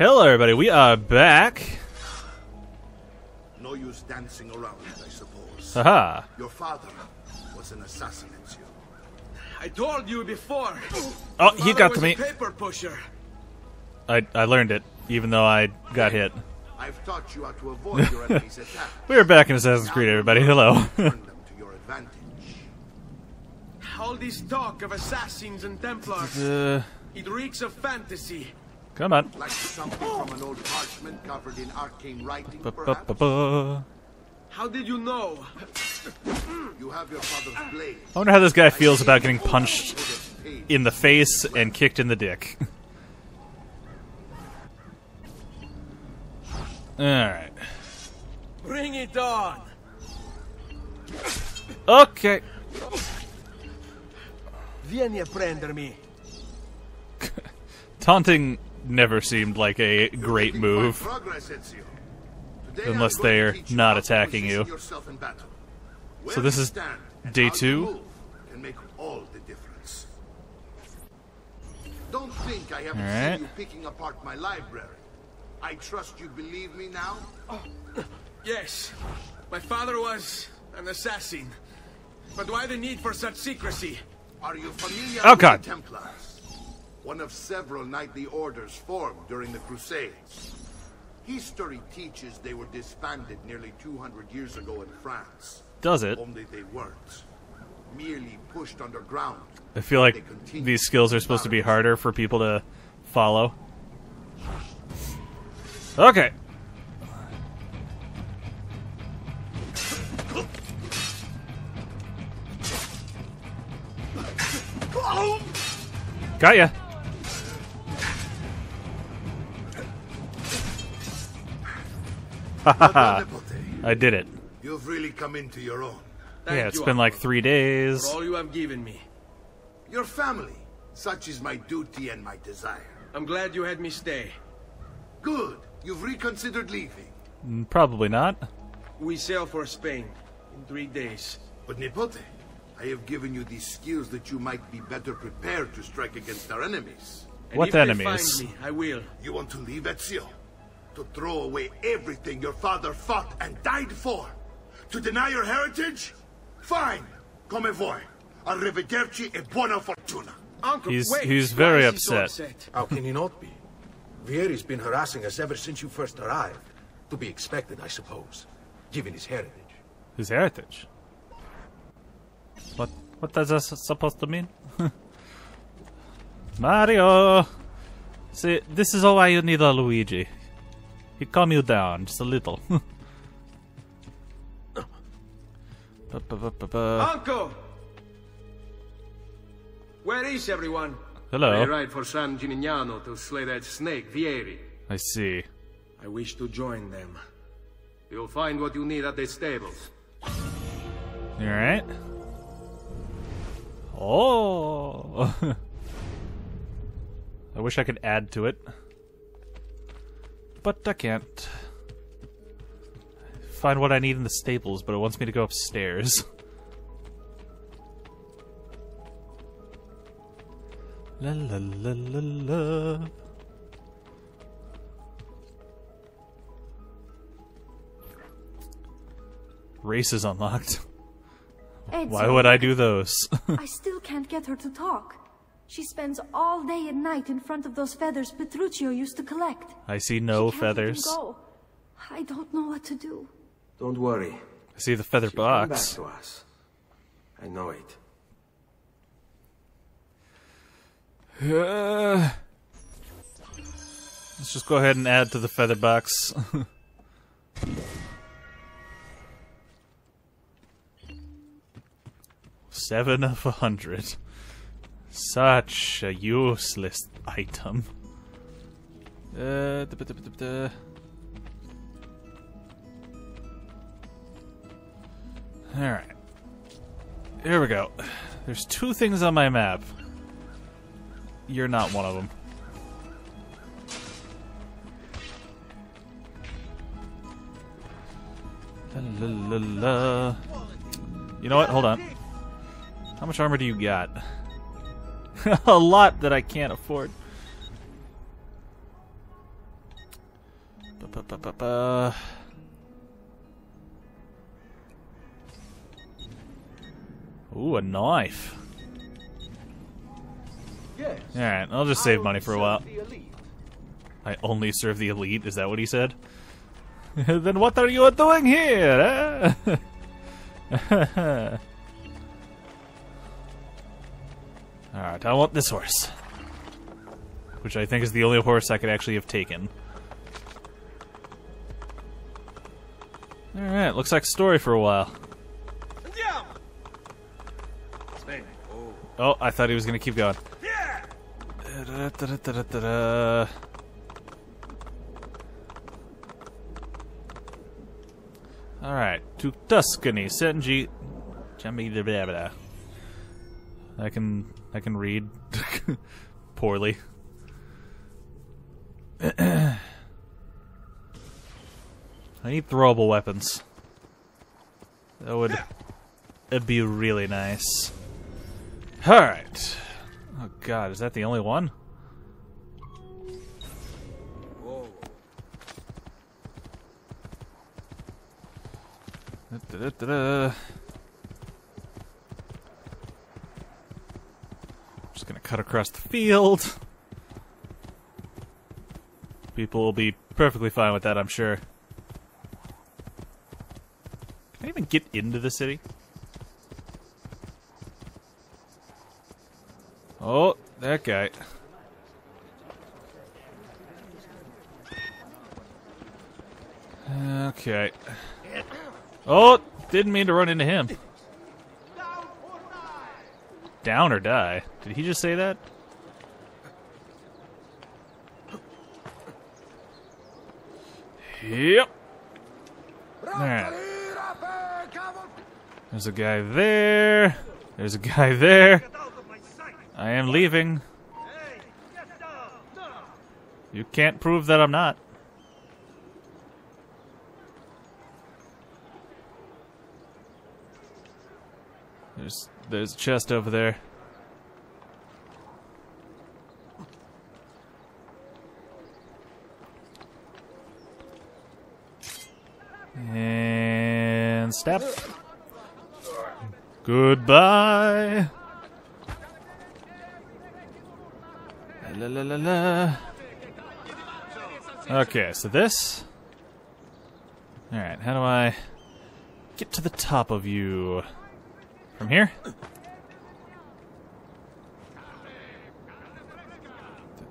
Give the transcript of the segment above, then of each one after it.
Hello, everybody. We are back. No use dancing around, I suppose. Haha. Your father was an assassin, Ezio. I told you before. Oh, he got to me. Paper pusher. I I learned it, even though I got hit. I've taught you how to avoid your enemy's attack. We are back in Assassin's Creed, everybody. Hello. Turn them to your advantage. All this talk of assassins and Templars. uh, It reeks of fantasy. Come on. Like something from an old parchment covered in arcane writing, Ba, ba, ba, ba. How did you know? You have your father's blade. I wonder how this guy feels about getting punched Would have paid in the face and kicked in the dick. Alright. Bring it on. Okay. Vieni a prendermi. Taunting never seemed like a great move. fine Progress, Ezio. Today Unless I'm going to they're not attacking you. position yourself in battle. Where So this is day two? move Can make all the difference. Don't think I haven't Alright. seen you picking apart my library. I trust you believe me now. Oh, yes. My father was an assassin. But why the need for such secrecy? Are you familiar Oh, with God. the Templars? One of several knightly orders formed during the Crusades. History teaches they were disbanded nearly 200 years ago in France. Does it? Only they weren't. Merely pushed underground. I feel like these skills are supposed to be harder for people to follow. Okay. Got ya. I did it. You've really come into your own. Thank yeah, it's you, been like three days. For all you have given me. Your family. Such is my duty and my desire. I'm glad you had me stay. Good. You've reconsidered leaving. Mm, Probably not. We sail for Spain in three days. But Nipote, I have given you these skills that you might be better prepared to strike against our enemies. And What if they enemies? find me, I will. You want to leave Ezio? To throw away everything your father fought and died for? To deny your heritage? Fine. Come vuoi. Arrivederci e buona fortuna. Uncle, He's- wait. he's very is he so upset. How can he not be? Vieri's been harassing us ever since you first arrived. To be expected, I suppose, given his heritage. His heritage. What what does that s- supposed to mean? Mario! See, this is all why you need a Luigi. He calm you down just a little. Uncle! Where is everyone? I Hello. ride for San Gimignano to slay that snake, Vieri. I see. I wish to join them. You'll find what you need at the stables. Alright. Oh! I wish I could add to it. But I can't. Find what I need in the stables, but it wants me to go upstairs. La la la la la. Race is unlocked. Why would I do those? I still can't get her to talk. She spends all day and night in front of those feathers Petruchio used to collect. I see no She can't even feathers. go. I don't know what to do. Don't worry. I see the feather She'll come back box. to us. I know it. Uh, let's just go ahead and add to the feather box. Seven of a hundred. Such a useless item. Uh, da- da- da-. Alright. Here we go. There's two things on my map. You're not one of them. La, la, la. You know what? Hold on. How much armor do you got? a lot that I can't afford. Ba-ba-ba-ba-ba. Ooh, a knife. Yes. Alright, I'll just save money for a while. I only serve the elite, is that what he said? then what are you doing here? eh? Alright, I want this horse. Which I think is the only horse I could actually have taken. Alright, looks like story for a while. Oh, I thought he was gonna keep going. Alright, to Tuscany, Senji. Jami da blah blah. I can I can read poorly. I need throwable weapons. That would it'd be really nice. Alright. Oh god, is that the only one? Da-da-da-da. Just gonna cut across the field. People will be perfectly fine with that, I'm sure. Can I even get into the city? Oh, that guy. Okay. Oh, didn't mean to run into him. Down or die. Did he just say that? Yep. Alright. There's a guy there. There's a guy there. I am leaving. You can't prove that I'm not. There's a chest over there. And step. Goodbye. La la la la. Okay, so this. Alright, how do I get to the top of you? From here?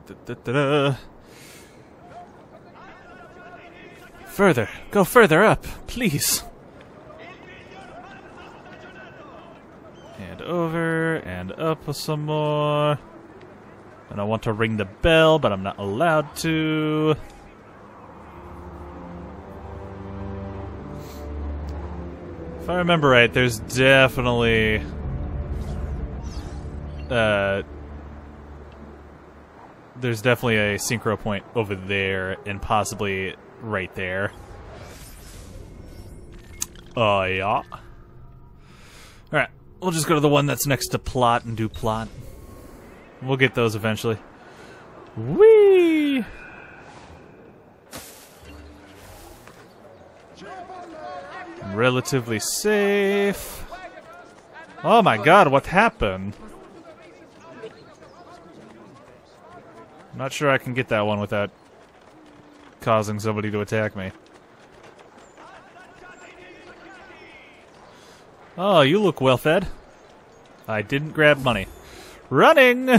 Da-da-da-da. Further. Go further up, please. And over, and up some more. And I want to ring the bell, but I'm not allowed to. If I remember right, there's definitely uh there's definitely a synchro point over there and possibly right there. Oh yeah. Alright, we'll just go to the one that's next to plot and do plot. We'll get those eventually. Whee! Relatively safe. Oh my god, what happened? I'm not sure I can get that one without causing somebody to attack me. Oh, you look well fed. I didn't grab money. Running!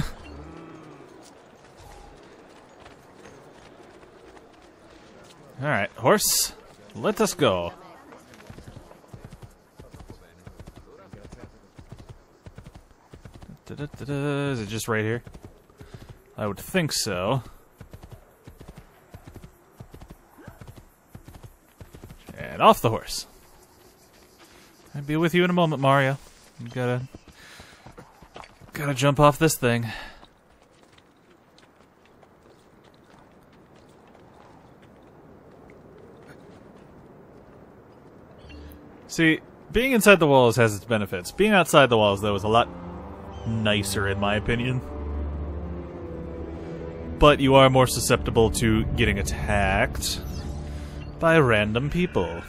Alright, horse, let us go. Da-da-da-da. Is it just right here? I would think so. And off the horse. I'll be with you in a moment, Mario. You gotta... Gotta jump off this thing. See, being inside the walls has its benefits. Being outside the walls, though, is a lot nicer, in my opinion. But you are more susceptible to getting attacked. by random people.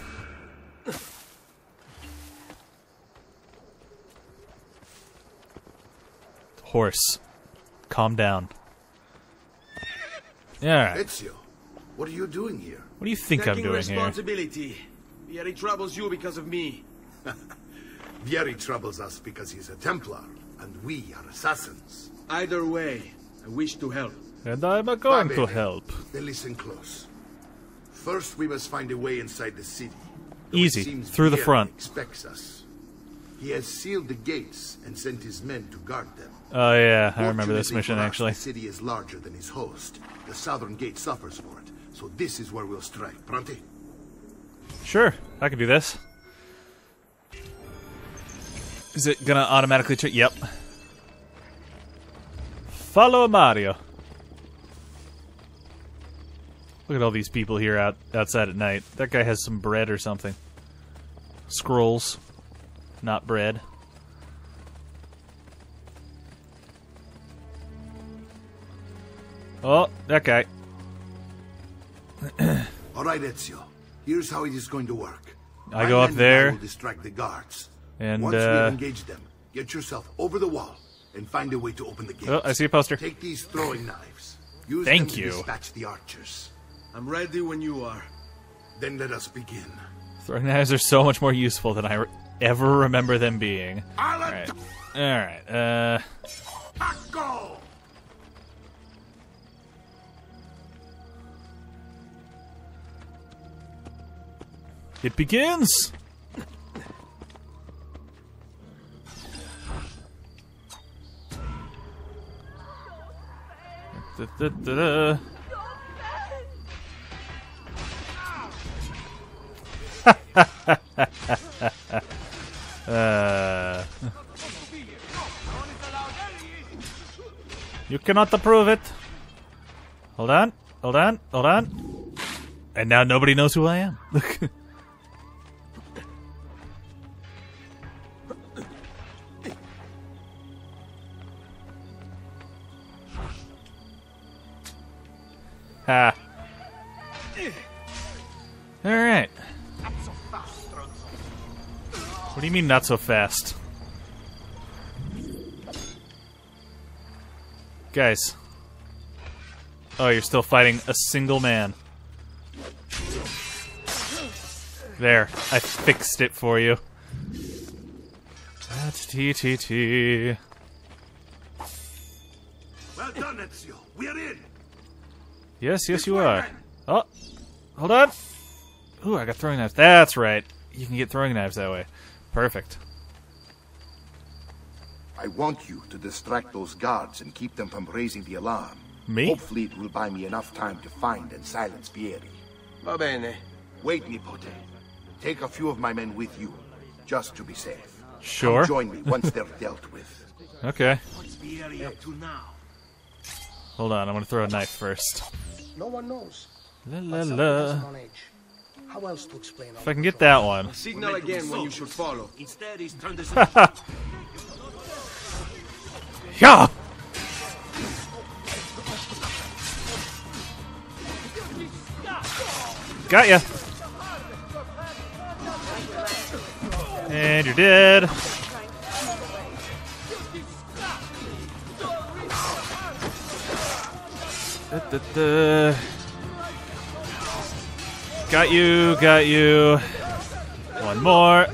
Horse, calm down. Yeah, Ezio, what are you doing here? what do you think I'm Taking doing here? responsibility. Vieri troubles you because of me. Vieri troubles us because he's a Templar, and we are assassins. Either way, I wish to help. And I'm a going Va to help. Then listen close. First, we must find a way inside the city. Easy, seems through the Vieri front. expects us. He has sealed the gates and sent his men to guard them. Oh yeah, I remember this mission us, actually. The city is larger than his host. The southern gate suffers for it. So this is where we'll strike. Pronti? Sure, I can do this. Is it gonna automatically check? Yep. Follow Mario. Look at all these people here out outside at night. That guy has some bread or something. Scrolls, not bread. Oh, that guy. All right, Ezio. Here's how it is going to work. I My go up there. Distract the guards. And, Once uh, we engage them, get yourself over the wall and find a way to open the gate. Oh, I see a poster. Take these throwing knives. Use Thank them to you. dispatch the archers. I'm ready when you are. Then let us begin. Throwing knives are so much more useful than I re- ever remember them being. Alright. Alright, uh. go! It begins! Da-da-da-da. uh, you cannot approve it. Hold on, hold on, hold on. And now nobody knows who I am. What do you mean, not so fast? Guys. Oh, you're still fighting a single man. There, I fixed it for you. T-T-T. Well done, Ezio. We're in. Yes, yes, you are. Oh, hold on. Ooh, I got throwing knives. That's right. You can get throwing knives that way. Perfect. I want you to distract those guards and keep them from raising the alarm. Me? Hopefully it will buy me enough time to find and silence Vieri. Va bene. Wait, Nipote. Take a few of my men with you, just to be safe. Sure. Come join me once they're dealt with. Okay. What's Vieri up to now? Hold on. I'm gonna throw a knife first. No one knows. La la But some la. Person on edge. How else to explain If I can get that one. Signal again when you should follow. Instead, he's turned this Yeah. Got ya. And you're dead. Da-da-da. Got you, got you. One more.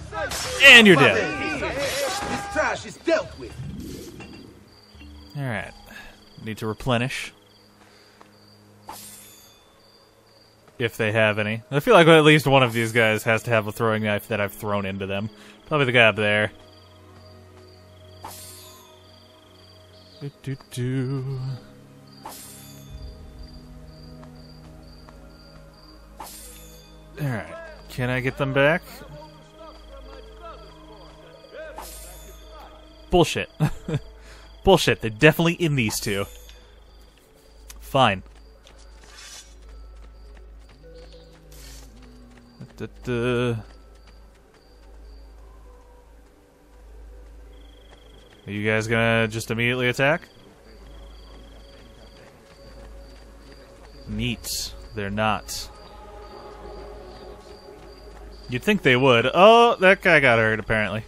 And you're dead. This trash is dealt with. Alright. Need to replenish. If they have any. I feel like at least one of these guys has to have a throwing knife that I've thrown into them. Probably the guy up there. Do, do, do. Alright. Can I get them back? Bullshit. Bullshit. They're definitely in these two. Fine. Da-da. Are you guys gonna just immediately attack? Neat. They're not. You'd think they would. Oh, that guy got hurt, apparently.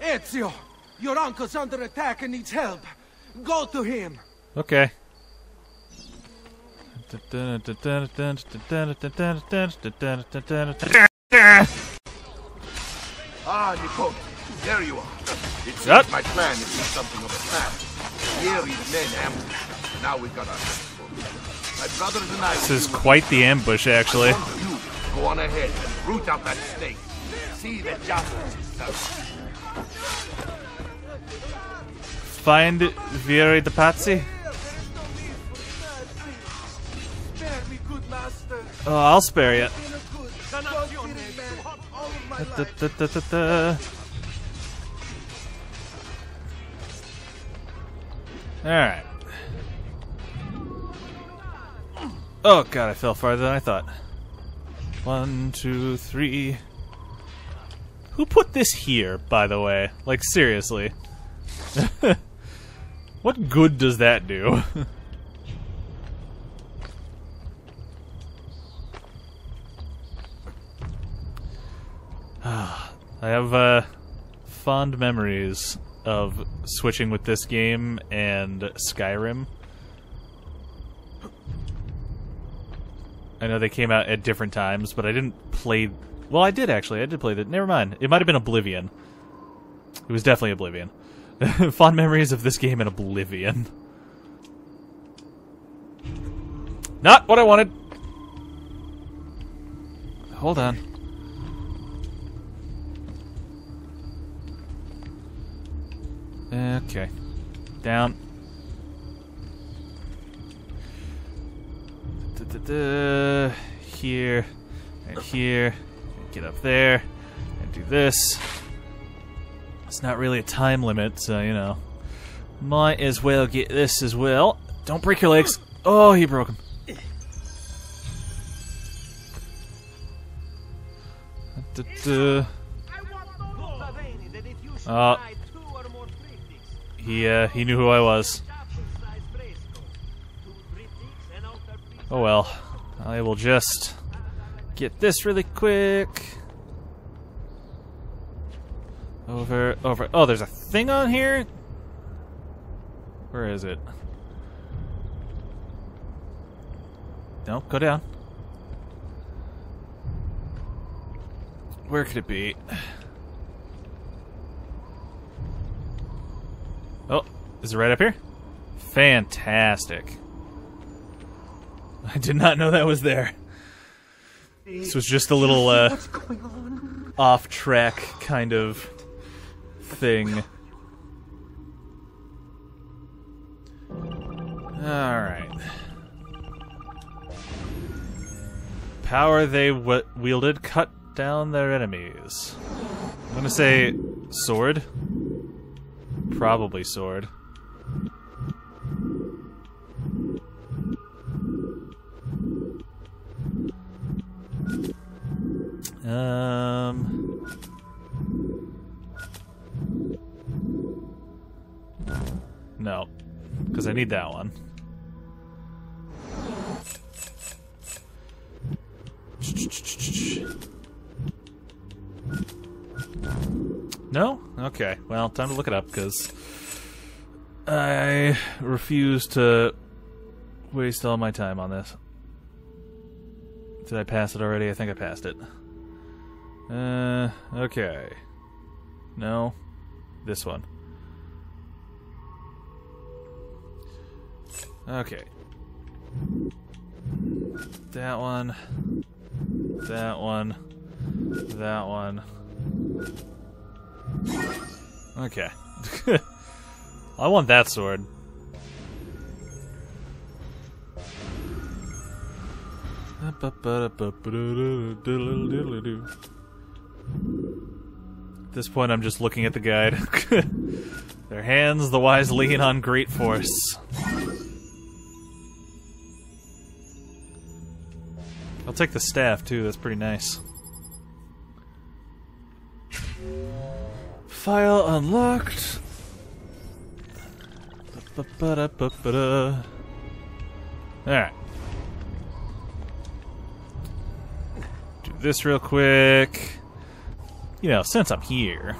Ezio, your uncle's under attack and needs help. Go to him. Okay. Ah, Nipote, there you are. It seems Yep. my plan is in something of a snap. Vieri's men ambushed. Now we've got our hands full. My brothers and I This is quite the ambush, actually. Go on ahead and root out that snake. See that justice is served. Find Vieri the master. Oh, I'll spare you. Alright. Oh god, I fell farther than I thought. One, two, three. Who put this here, by the way? Like, seriously. what good does that do? I have uh, fond memories of switching with this game and Skyrim. I know they came out at different times, but I didn't play. Well, I did actually. I did play that. Never mind. It might have been Oblivion. It was definitely Oblivion. fond memories of this game and Oblivion. Not what I wanted. Hold on. Okay. Down. Da-da-da. Here. And here. And get up there. And do this. It's not really a time limit, so, you know. Might as well get this as well. Don't break your legs. Oh, he broke them. Da-da. Uh, he uh, he knew who I was. Oh well, I will just get this really quick. Over, over. Oh, there's a thing on here. Where is it? No, go down. Where could it be? Oh, is it right up here? Fantastic. I did not know that was there. This was just a little uh, off track kind of thing. Alright. Power they w- wielded cut down their enemies. I'm gonna say sword. Probably sword. Um. No, because I need that one. No? Okay. Well, time to look it up because I refuse to waste all my time on this. Did I pass it already? I think I passed it. Uh, okay. No. This one. Okay. That one. That one. That one. Okay. I want that sword. At this point, I'm just looking at the guide. Their hands, the wise lean on great force. I'll take the staff, too. That's pretty nice. File unlocked. Alright. Do this real quick. You know, since I'm here.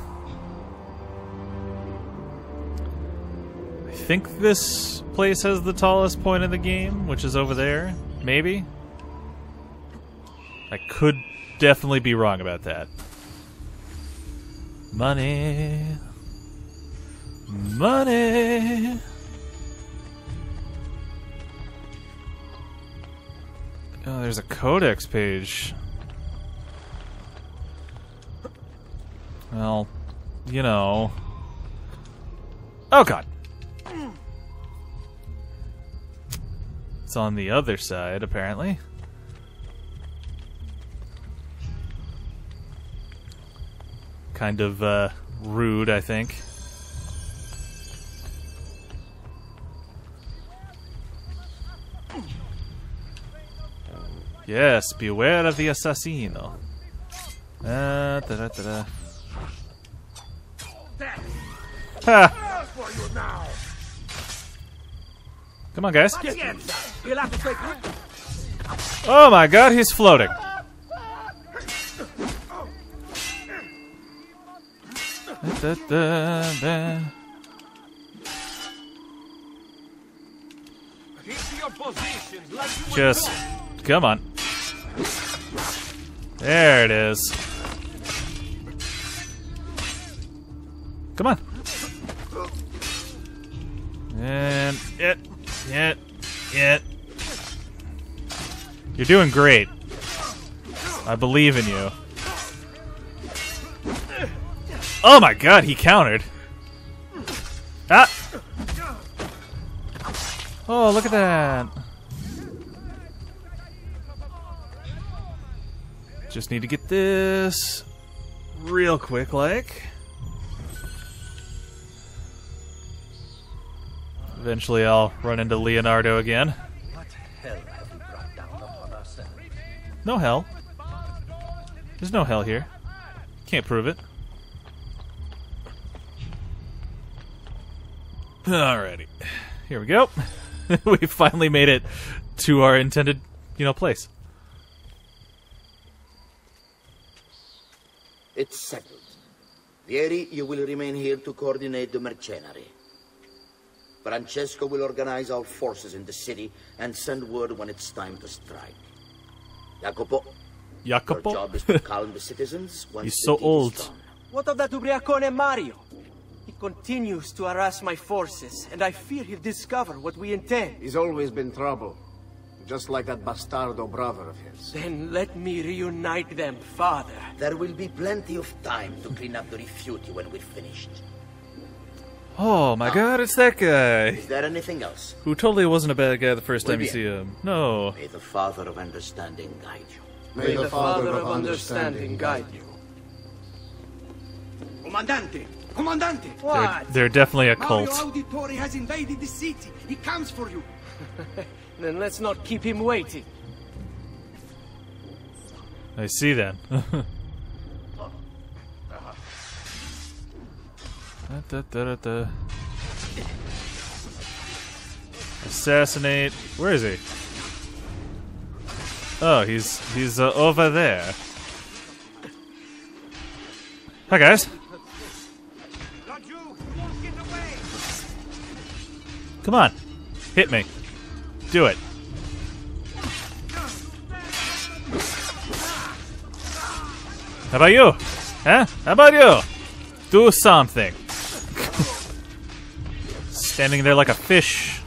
I think this place has the tallest point in the game, which is over there. Maybe? I could definitely be wrong about that. Money. Money. Oh, there's a codex page. Well, you know. Oh god. It's on the other side, apparently. Kind of uh, rude, I think. Yes, beware of the assassino. Uh, da -da -da ha! Come on, guys. Oh my god, he's floating. Da, da, da. Just come on. There it is. Come on. And it, it, it. You're doing great. I believe in you. Oh my god, he countered. Ah! Oh, look at that. Just need to get this real quick, like. Eventually, I'll run into Leonardo again. What hell have we brought down upon ourselves? No hell. There's no hell here. Can't prove it. Alrighty. Here we go. we finally made it to our intended, you know, place. It's settled. Vieri, you will remain here to coordinate the mercenary. Francesco will organize our forces in the city and send word when it's time to strike. Jacopo, Jacopo? your Jacopo? job is to calm the citizens once He's the so old. What of that Ubriacone Mario? He continues to harass my forces, and I fear he'll discover what we intend. He's always been trouble. Just like that bastardo brother of his. Then let me reunite them, father. There will be plenty of time to clean up the rifiuti when we're finished. Oh my god, it's that guy! Is there anything else? Who totally wasn't a bad guy the first Muy time you see him. No. May the Father of Understanding guide you. May the Father of Understanding guide you. Comandante! Comandante! They're, they're definitely a cult. Mario cult. Auditore has invaded the city. He comes for you. Then let's not keep him waiting. I see then. Da, da, da. Assassinate. Where is he? Oh, he's he's uh, over there. Hi guys. Come on, hit me. Do it. How about you? Huh? How about you? Do something. Standing there like a fish.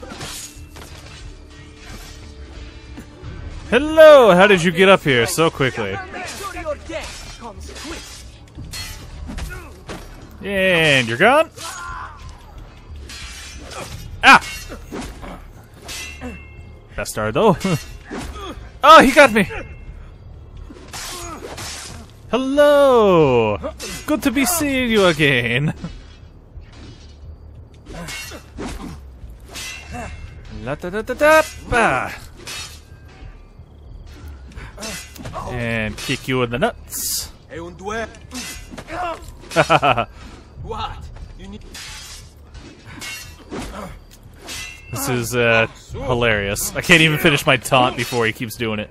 Hello! How did you get up here so quickly? And you're gone? Ah! Bastardo. oh, he got me! Hello! Good to be seeing you again. La da da da da! And kick you in the nuts. what? You need. This is uh, hilarious. I can't even finish my taunt before he keeps doing it.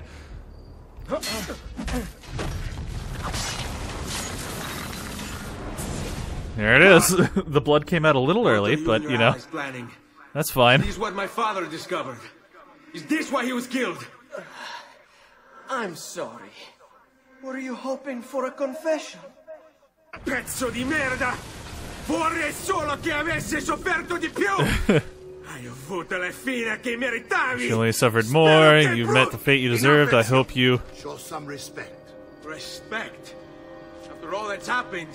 There it is. the blood came out a little early, but you know that's fine. This is what my father discovered. Is this why he was killed? I'm sorry. Were you hoping for a confession? Pezzo di merda! Vorrei solo che avesse sofferto di più! Hai avuto la fine che meritavi! You only suffered more. You met the fate you deserved. I hope you. Show some respect. Respect? After all that's happened,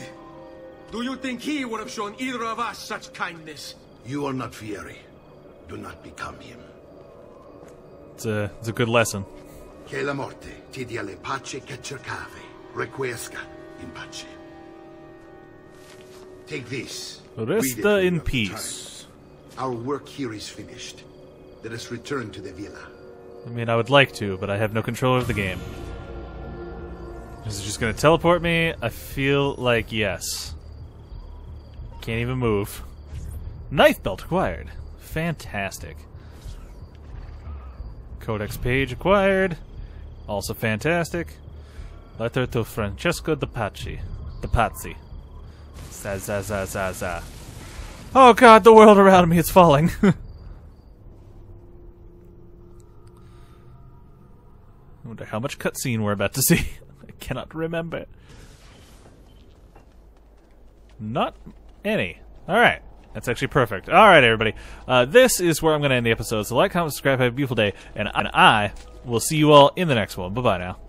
do you think he would have shown either of us such kindness? You are not Vieri. Do not become him. It's a, it's a good lesson. Che la morte ti dia le pace che cercavi. Requiescat in pace. Take this. Resta in peace. Our work here is finished. Let us return to the villa. I mean, I would like to, but I have no control of the game. Is it just gonna teleport me? I feel like yes. Can't even move. Knife belt acquired. Fantastic. Codex page acquired. Also fantastic. Letter to Francesco de Pazzi. De Pazzi. Za za za za za. Oh god, the world around me is falling. I wonder how much cutscene we're about to see. I cannot remember. Not any. Alright. That's actually perfect. Alright, everybody. Uh, this is where I'm going to end the episode. So like, comment, subscribe, have a beautiful day, and, and I will see you all in the next one. Bye-bye now.